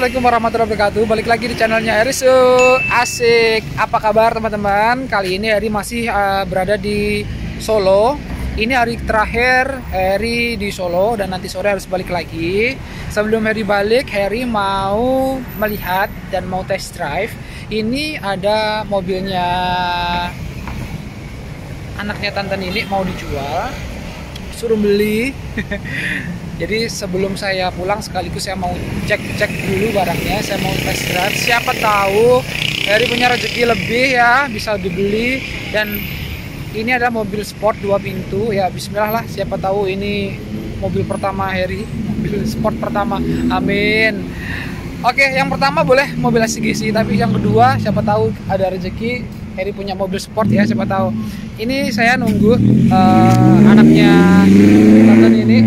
Assalamualaikum warahmatullahi wabarakatuh. Balik lagi di channelnya Erisu. Asik. Apa kabar teman-teman? Kali ini Eri masih uh, berada di Solo. Ini hari terakhir Harry di Solo dan nanti sore harus balik lagi. Sebelum Harry balik, Harry mau melihat dan mau test drive. Ini ada mobilnya anaknya tante Nini mau dijual. Suruh beli. Jadi sebelum saya pulang sekaligus saya mau cek-cek dulu barangnya, saya mau test drive. Siapa tahu Harry punya rezeki lebih ya, bisa dibeli. Dan ini ada mobil sport dua pintu. Ya Bismillah lah siapa tahu ini mobil pertama Harry mobil sport pertama. Amin. Oke yang pertama boleh mobil SGC tapi yang kedua siapa tahu ada rezeki Harry punya mobil sport ya siapa tahu. Ini saya nunggu uh, anaknya tante ini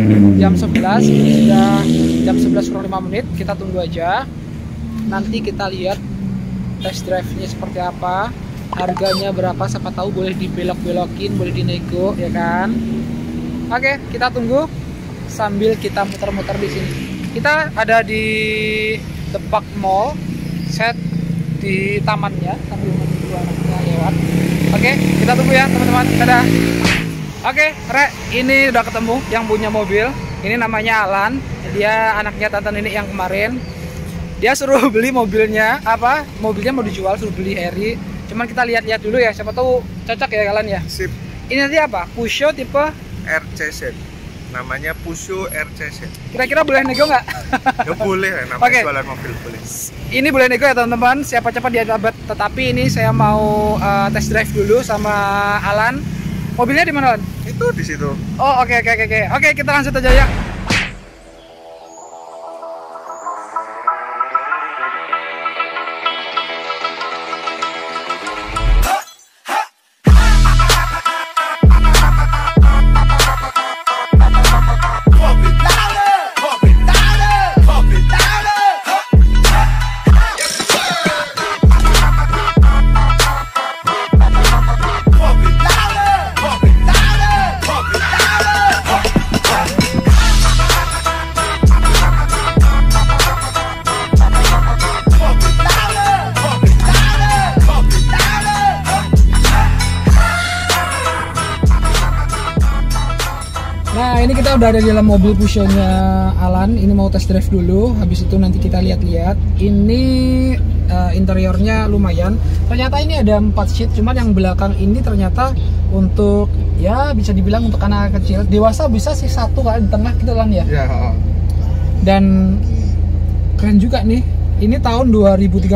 jam 11 sudah jam 11 kurang 5 menit. Kita tunggu aja. Nanti kita lihat test drive nya seperti apa harganya berapa siapa tahu boleh dibelok-belokin boleh dinego ya kan? Oke kita tunggu sambil kita muter-muter di sini. Kita ada di The Park Mall set di tamannya anaknya lewat oke kita tunggu ya teman-teman. Dadah. Oke Re ini udah ketemu yang punya mobil. Ini namanya Alan. Dia anaknya tante ini yang kemarin. Dia suruh beli mobilnya apa mobilnya mau dijual suruh beli Harry. Cuman kita lihat-lihat dulu ya siapa tahu cocok ya kalian ya? Sip. Ini nanti apa? Pusho tipe? RCZ namanya Pusho RCZ kira-kira boleh nego nggak? Ya boleh namanya Oke. jualan mobil boleh. Ini boleh nego ya teman-teman. Siapa cepat dia dapat. Tetapi ini saya mau uh, test drive dulu sama Alan. Mobilnya di mana Alan? Itu di situ. Oh oke oke oke oke. Oke kita lanjut aja ya udah ada di dalam mobil Pushonya Alan Ini mau test drive dulu Habis itu nanti kita lihat-lihat. Ini eh, interiornya lumayan. Ternyata ini ada 4 seat Cuman yang belakang ini ternyata Untuk ya bisa dibilang untuk anak kecil. Dewasa bisa sih satu kali di tengah gitu ya? Ya oh. Dan keren juga nih Ini tahun 2013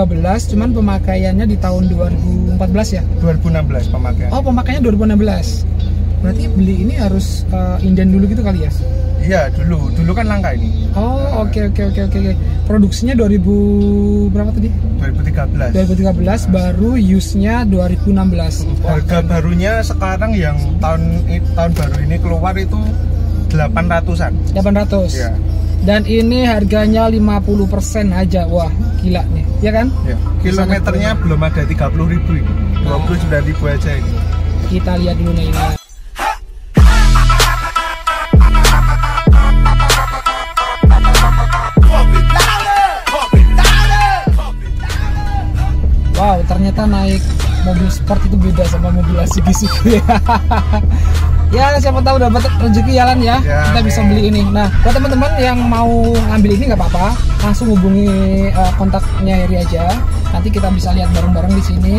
Cuman pemakaiannya di tahun 2014 ya? 2016 pemakaian. Oh pemakaiannya 2016 Berarti beli ini harus eh, inden dulu gitu kali ya iya dulu dulu kan langka ini Oh oke oke oke oke oke. Produksinya 2000 berapa tadi? 2013 2013 baru use-nya 2016. harga barunya sekarang yang tahun tahun baru ini keluar itu 800-an 800. ya Dan ini harganya 50% aja. Wah, gila nih. Ya kan? ya kilometernya belum ada 30.000 ribu ini 29 ribu aja ini Kita lihat dulu nih ternyata naik mobil sport itu beda sama mobil SUV ya. ya, siapa tahu dapat rezeki jalan ya. Ya, Kita bisa beli ini. Nah, buat teman-teman yang mau ngambil ini nggak apa-apa, langsung hubungi eh, kontaknya Heri aja. Nanti kita bisa lihat bareng-bareng di sini.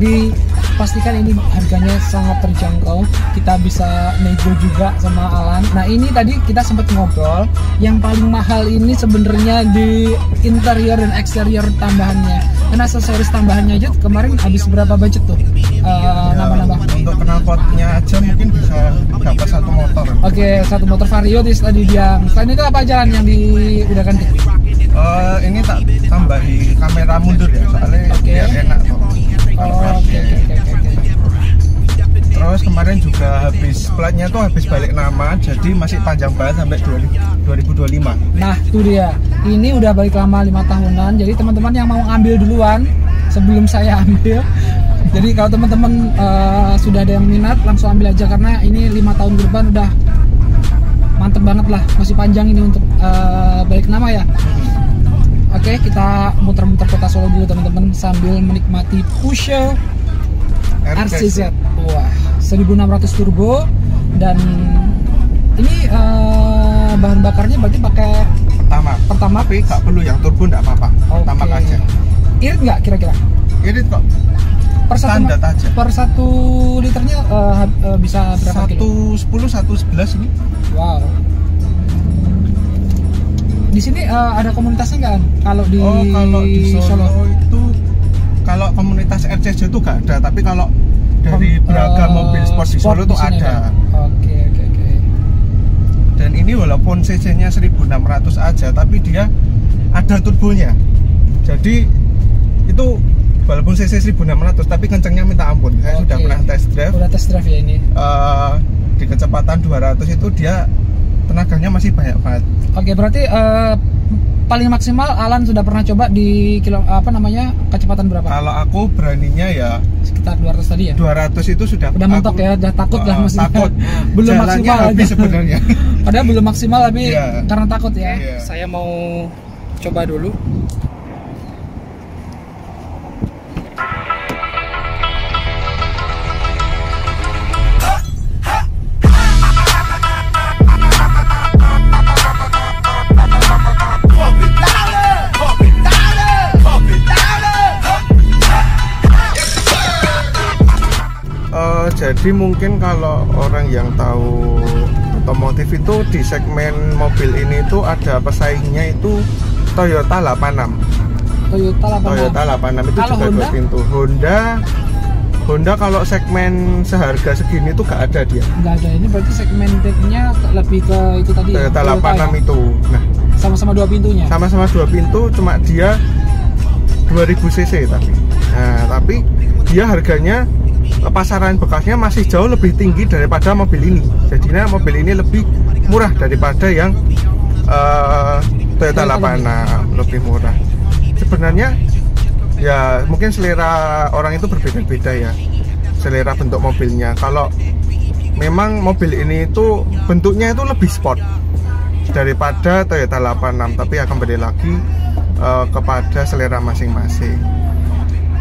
Dipastikan ini harganya sangat terjangkau. Kita bisa nego juga sama Alan. Nah, ini tadi kita sempat ngobrol. Yang paling mahal ini sebenarnya di interior dan eksterior tambahannya. Dan aksesoris tambahannya aja kemarin habis berapa budget tuh? Ya, nambah-nambah. untuk knalpotnya aja mungkin bisa dapat satu motor Oke, satu motor Vario di tadi dia. Selain itu apa jalan yang di udah ganti? Eh, ini tak tambahi kamera mundur platnya tuh habis balik nama jadi masih panjang banget sampai 2025 Nah, itu dia. Ini udah balik lama lima tahunan. Jadi teman-teman yang mau ambil duluan sebelum saya ambil. Jadi kalau teman-teman eh, sudah ada yang minat langsung ambil aja karena ini lima tahun ke depan udah mantep banget lah. Masih panjang ini untuk eh, balik nama ya. Oke, kita muter-muter kota Solo dulu teman-teman sambil menikmati Pusha RCZ. Wah, 1600 turbo dan ini eh, bahan bakarnya berarti pakai pertama pertama tapi nggak perlu yang turbo nggak apa-apa pertama Oke. aja Irit nggak kira-kira? ini kok Per satu, Standar aja. per satu liternya hab- eh, bisa berapa satu sepuluh satu sebelas ini Wow. Di sini eh, ada komunitasnya nggak? Kalau di, oh kalau di Solo, itu kalau komunitas RCJ itu nggak ada tapi kalau dari beragam eh, mobil sport di Solo itu ada dan ini walaupun cc nya 1600 aja tapi dia ada turbonya jadi itu walaupun cc 1600 tapi kencengnya minta ampun saya sudah Oke. pernah test drive Udah test drive ya ini. Eh, di kecepatan 200 itu dia tenaganya masih banyak banget Oke berarti eh, paling maksimal Alan sudah pernah coba di kilo apa namanya kecepatan berapa? kalau aku beraninya ya Sekitar 200 tadi ya? 200 itu sudah Udah mentok aku- ya, udah takut lah Eh, maksudnya. takut Belum Jalannya maksimal habis aja. sebenarnya Padahal belum maksimal tapi Iya. karena takut ya. Iya. Saya mau coba dulu. Jadi mungkin kalau orang yang tahu otomotif itu di segmen mobil ini itu ada pesaingnya itu Toyota 86 Toyota 86. Toyota 86 itu Kalau juga dua Honda? pintu Honda Honda kalau segmen seharga segini tuh gak ada dia Nggak ada ini berarti segmentednya lebih ke itu tadi ya, Toyota 86 ya? itu nah sama-sama dua pintunya. sama-sama dua pintu cuma dia 2000 cc tapi nah tapi dia harganya pasaran bekasnya masih jauh lebih tinggi daripada mobil ini. Jadinya mobil ini lebih murah daripada yang eh, Toyota Toyota 86 lebih murah. Sebenarnya ya mungkin selera orang itu berbeda-beda ya selera bentuk mobilnya. Kalau memang mobil ini itu bentuknya itu lebih sport daripada Toyota 86 tapi akan kembali lagi eh, kepada selera masing-masing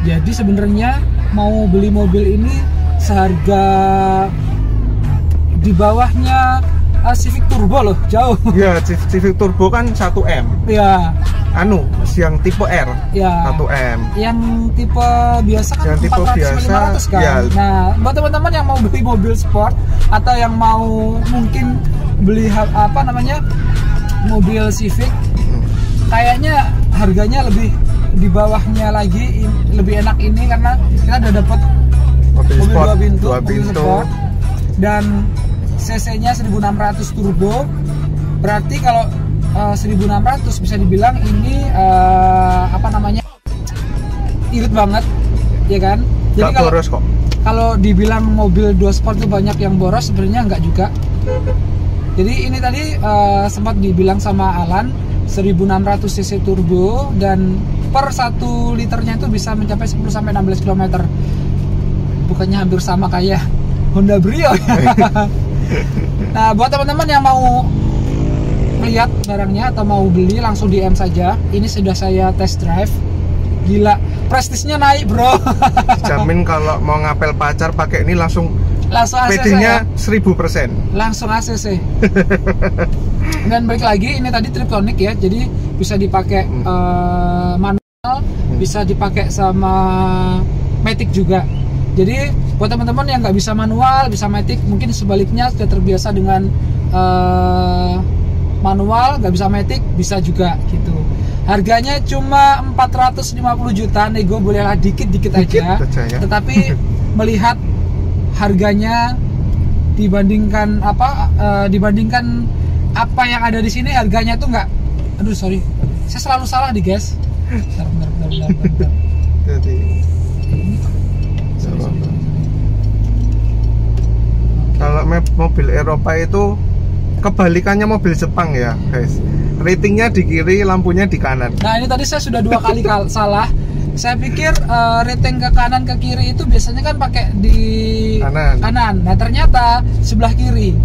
Jadi sebenarnya mau beli mobil ini seharga di bawahnya uh, Civic Turbo loh, jauh. ya Civ- Civic Turbo kan 1M ya, anu yang tipe R ya. 1M Yang tipe biasa kan Yang tipe 400 biasa, 500 kan. ya. Nah, buat teman-teman yang mau beli mobil sport atau yang mau mungkin beli apa namanya? mobil Civic Hmm. kayaknya harganya lebih di bawahnya lagi lebih enak ini karena kita udah dapat mobil mobil sport dua pintu, dua mobil pintu. sport. Dan cc-nya 1600 turbo. Berarti kalau eh, 1600 bisa dibilang ini eh, apa namanya irit banget ya kan? Jadi kalau boros kok. kalau dibilang mobil dua sport itu banyak yang boros sebenarnya enggak juga. Jadi ini tadi eh, sempat dibilang sama Alan 1600 cc turbo dan per 1 liternya itu bisa mencapai 10 sampai 16 km. Bukannya hampir sama kayak Honda Brio. nah, buat teman-teman yang mau melihat barangnya atau mau beli langsung DM saja. Ini sudah saya test drive. Gila, prestisnya naik, Bro. jamin kalau mau ngapel pacar pakai ini langsung langsung ACC ya. PD-nya 1000% langsung ACC dan balik lagi ini tadi Triptonic ya jadi bisa dipakai Hmm. eh, manual bisa dipakai sama Matic juga. Jadi buat teman-teman yang nggak bisa manual bisa Matic mungkin sebaliknya sudah terbiasa dengan eh, manual nggak bisa Matic bisa juga gitu. Harganya cuma 450 juta nego bolehlah dikit-dikit aja. Dikit aja ya. tetapi melihat harganya dibandingkan apa eh, dibandingkan apa yang ada di sini harganya tuh nggak aduh sorry saya selalu salah di guys bentar bentar bentar bentar, jadi sorry. mobil Eropa itu kebalikannya mobil Jepang ya guys ratingnya di kiri lampunya di kanan Nah ini tadi saya sudah dua kali kal- salah. Saya pikir eh, rating ke kanan ke kiri itu biasanya kan pakai di Kanan. Nah ternyata sebelah kiri.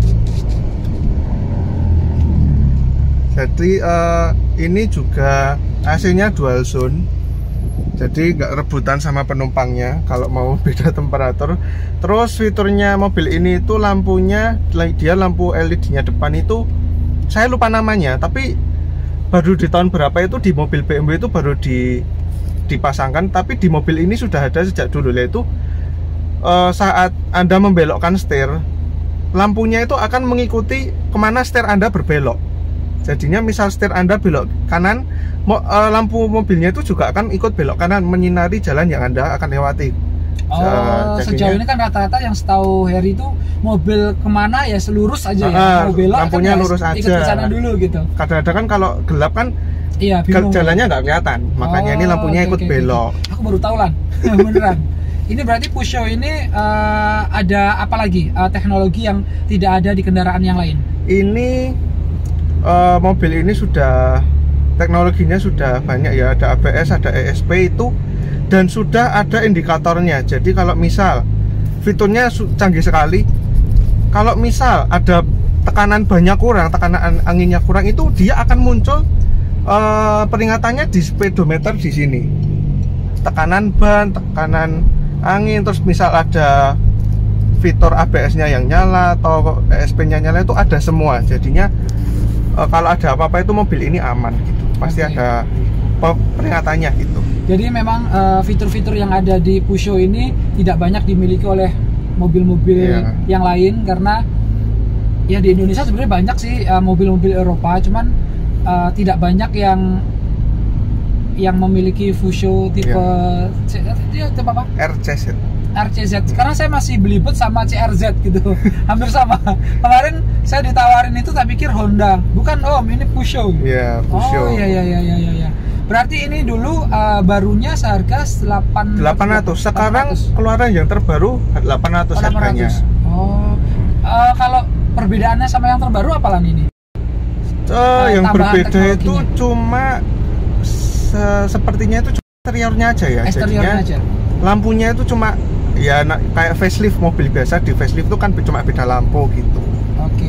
jadi eh, ini juga AC-nya dual zone. Jadi nggak rebutan sama penumpangnya kalau mau beda temperatur. Terus fiturnya mobil ini itu lampunya dia lampu LED-nya depan itu saya lupa namanya tapi baru di tahun berapa itu di mobil BMW itu baru di dipasangkan tapi di mobil ini sudah ada sejak dulu yaitu eh, saat anda membelokkan setir lampunya itu akan mengikuti ke mana setir anda berbelok jadinya misal setir anda belok kanan mo- eh, lampu mobilnya itu juga akan ikut belok kanan menyinari jalan yang anda akan lewati Oh, jadinya- sejauh ini kan rata-rata yang setahu Harry itu mobil ke mana ya selurus aja ya. Ah, Mau belok lampunya kan lurus ikut aja. sana dulu gitu. kadang-kadang kan kalau gelap kan Iya, bingung. jalannya nggak kelihatan makanya ini Oh, lampunya oke, ikut oke. belok Aku baru tahu lan. Beneran. Ini berarti Pusho ini eh, ada apa lagi eh, teknologi yang tidak ada di kendaraan yang lain? ini eh, mobil ini sudah teknologinya sudah banyak ya. Ada ABS ada ESP itu dan sudah ada indikatornya. Jadi kalau misal fiturnya canggih sekali. Kalau misal ada tekanan banyak kurang tekanan an- anginnya kurang itu dia akan muncul eh, peringatannya di speedometer di sini. Tekanan ban tekanan angin terus misal ada fitur ABS-nya yang nyala atau ESP-nya nyala itu ada semua. Jadinya eh, kalau ada apa-apa itu mobil ini aman gitu pasti Oke. ada pe- peringatannya gitu Jadi memang eh, fitur-fitur yang ada di Pusho ini tidak banyak dimiliki oleh mobil-mobil Iya. yang lain karena ya di Indonesia sebenarnya banyak sih eh, mobil-mobil Eropa, cuman eh, tidak banyak yang yang memiliki Pusho tipe C- dia tipe apa? RCZ RCZ karena saya masih belibet sama CRZ gitu. Hampir sama. Kemarin saya ditawarin itu tak pikir Honda. Bukan om ini Pusho. Oh Pusho. Iya iya iya iya iya. iya. Berarti ini dulu uh, barunya seharga 8 800 sekarang keluaran yang terbaru 800 harganya. Oh. Uh, kalau perbedaannya sama yang terbaru apa lan ini? Eh, yang tambahan berbeda itu cuma se- sepertinya itu cuma eksteriornya aja ya Eksteriornya jadinya aja. lampunya itu cuma ya kayak facelift mobil biasa di facelift itu kan cuma beda lampu gitu Oke.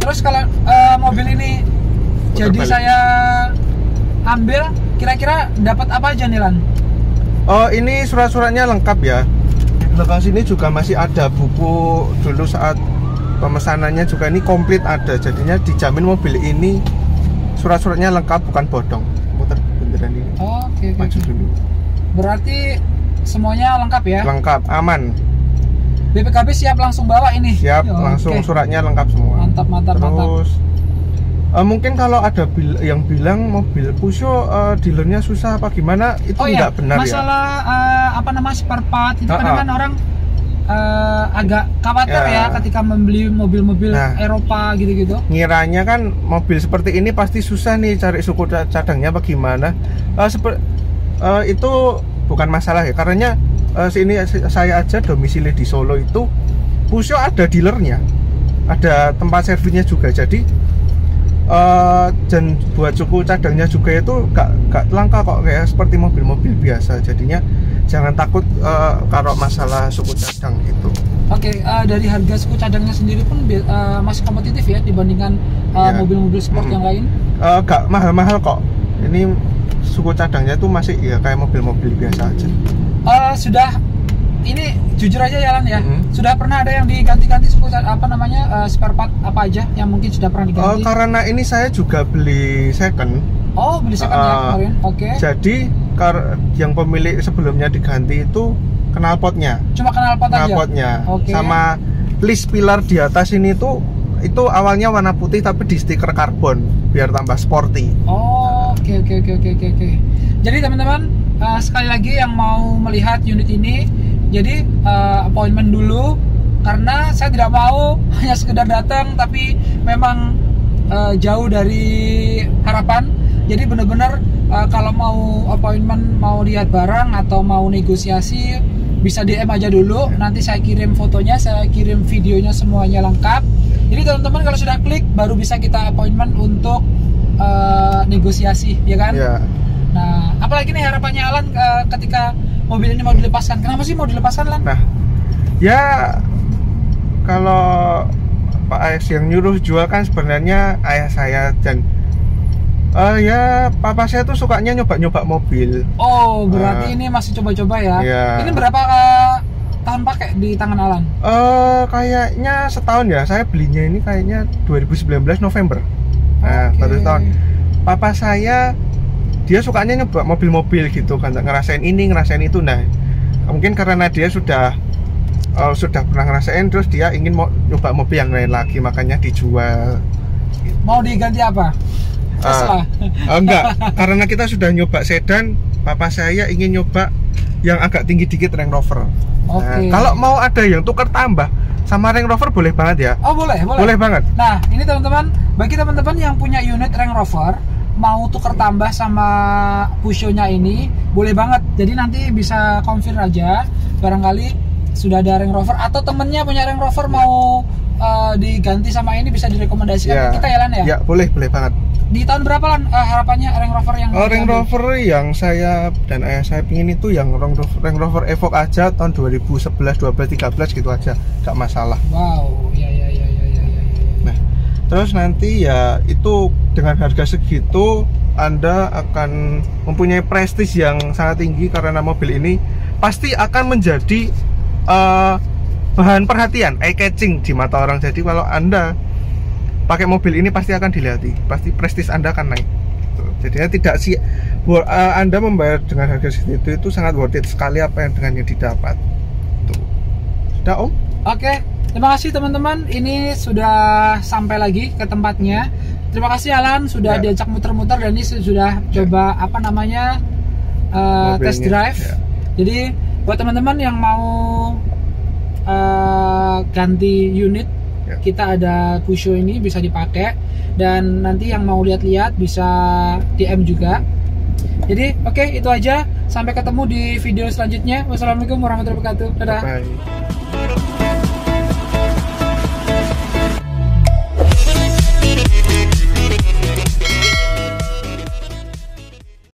Terus kalau uh, mobil ini Putar jadi balik. saya ambil kira-kira dapat apa aja nih lan? Oh ini surat-suratnya lengkap ya. Di belakang sini juga masih ada buku dulu saat pemesanannya juga ini komplit ada. Jadinya dijamin mobil ini surat-suratnya lengkap bukan bodong. Muter beneran ini. Oh, Oke. Maju oke. dulu. Berarti semuanya lengkap ya? Lengkap, aman. BPKB siap langsung bawa ini. Siap, Oke. langsung suratnya lengkap semua. Mantap mantap mantap. Terus eh, mungkin kalau ada bil- yang bilang mobil Pusho eh, dealernya susah apa gimana itu oh ya, nggak benar ya. masalah eh, apa nama spare part itu Ha-ha. kadang kan orang eh, agak khawatir Ya. ya. ketika membeli mobil-mobil Nah. Eropa gitu-gitu. ngiranya kan mobil seperti ini pasti susah nih cari suku ca- cadangnya bagaimana Eh, seper- eh, itu bukan masalah ya karena eh, sini saya aja domisili di Solo itu Pusho ada dealernya ada tempat servisnya juga jadi eh, dan buat suku cadangnya juga itu gak, gak langka kok kayak seperti mobil-mobil biasa jadinya jangan takut eh, kalau masalah suku cadang itu Oke, eh, dari harga suku cadangnya sendiri pun eh, masih kompetitif ya dibandingkan Iya. mobil-mobil sport Mm-mm. yang lain. Eh, gak mahal-mahal kok ini suku cadangnya itu masih ya kayak mobil-mobil biasa aja Eh, sudah ini jujur aja ya Lan ya. Mm-mm. Sudah pernah ada yang diganti-ganti suku apa namanya eh, spare part apa aja yang mungkin sudah pernah Oh, diganti? karena ini saya juga beli second Oh, beli second ya Ah, kemarin. Oke. jadi kar yang pemilik sebelumnya diganti itu knalpotnya Cuma kenal pot aja. knalpotnya Oke. sama list pilar di atas ini tuh itu awalnya warna putih tapi di stiker karbon biar tambah sporty Oh, oke oke oke oke oke oke. Jadi teman-teman uh, sekali lagi yang mau melihat unit ini, jadi uh, appointment dulu karena saya tidak mau hanya sekedar datang tapi memang uh, jauh dari harapan. Jadi benar-benar uh, kalau mau appointment, mau lihat barang atau mau negosiasi bisa DM aja dulu. Nanti saya kirim fotonya, saya kirim videonya semuanya lengkap. Jadi teman-teman kalau sudah klik baru bisa kita appointment untuk uh, negosiasi, ya kan? Ya. Nah, apalagi nih harapannya Alan uh, ketika mobil ini mau dilepaskan? Kenapa sih mau dilepaskan, Lan? Nah, ya kalau Pak AS yang nyuruh jual kan sebenarnya ayah saya dan uh, ya papa saya tuh sukanya nyoba-nyoba mobil. Oh, berarti Uh, ini masih coba-coba ya? Iya. Ini berapa uh, tahun pakai di tangan Alan? Eh kayaknya setahun ya. Saya belinya ini kayaknya 2019 November. Nah, Oke. baru setahun. Papa saya dia sukanya nyoba mobil-mobil gitu kan, ngerasain ini, ngerasain itu. Nah, mungkin karena dia sudah eh, sudah pernah ngerasain terus dia ingin mau nyoba mobil yang lain lagi makanya dijual. Mau diganti apa? Tesla. Eh, enggak, karena kita sudah nyoba sedan, papa saya ingin nyoba yang agak tinggi dikit Range Rover. Nah, Oke. kalau mau ada yang tukar tambah sama Range Rover boleh banget ya. Oh, boleh, boleh. Boleh banget. Nah, ini teman-teman, bagi teman-teman yang punya unit Range Rover mau tuker tambah sama Pusho-nya ini, boleh banget. Jadi nanti bisa confirm aja barangkali sudah ada Range Rover atau temennya punya Range Rover mau uh, diganti sama ini bisa direkomendasikan ke kita ya Lan ya. Ya, boleh, boleh banget. Di tahun berapa Lan uh, harapannya Range Rover yang Oh, Range? Rover yang saya dan ayah saya pingin itu yang Range Rover, Range Rover Evoque aja tahun 2011, 12, 13 gitu aja, nggak masalah. Wow, ya ya ya ya ya. ya. Nah, terus nanti ya itu dengan harga segitu Anda akan mempunyai prestis yang sangat tinggi karena mobil ini pasti akan menjadi eh, bahan perhatian, eye catching di mata orang. Jadi kalau Anda pakai mobil ini pasti akan dilihat, pasti prestis Anda akan naik. Gitu. Jadinya tidak sih eh, Anda membayar dengan harga segitu itu sangat worth it sekali apa yang dengan yang didapat. Tuh. Sudah Om? Oke, terima kasih teman-teman. Ini sudah sampai lagi ke tempatnya. Terima kasih Alan sudah Ya. diajak muter-muter dan ini sudah coba apa namanya uh, Mobilnya, test drive. ya. Jadi buat teman-teman yang mau uh, ganti unit, Ya. kita ada Pusho ini bisa dipakai dan nanti yang mau lihat-lihat bisa DM juga. Jadi oke itu aja. Sampai ketemu di video selanjutnya. Wassalamualaikum warahmatullahi wabarakatuh. Dadah. Bye.